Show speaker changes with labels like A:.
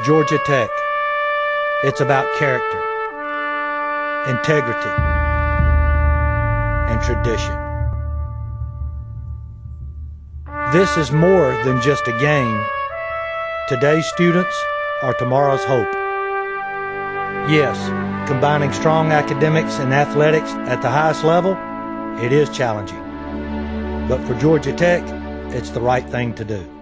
A: Georgia Tech. It's about character, integrity, and tradition. This is more than just a game. Today's students are tomorrow's hope. Yes, combining strong academics and athletics at the highest level, it is challenging. But for Georgia Tech, it's the right thing to do.